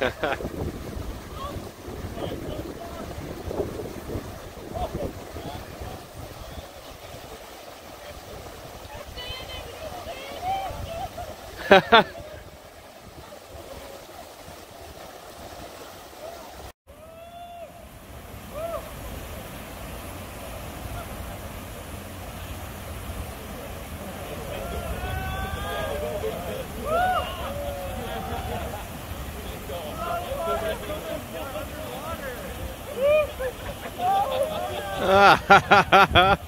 Ah, Ha ha ha ha!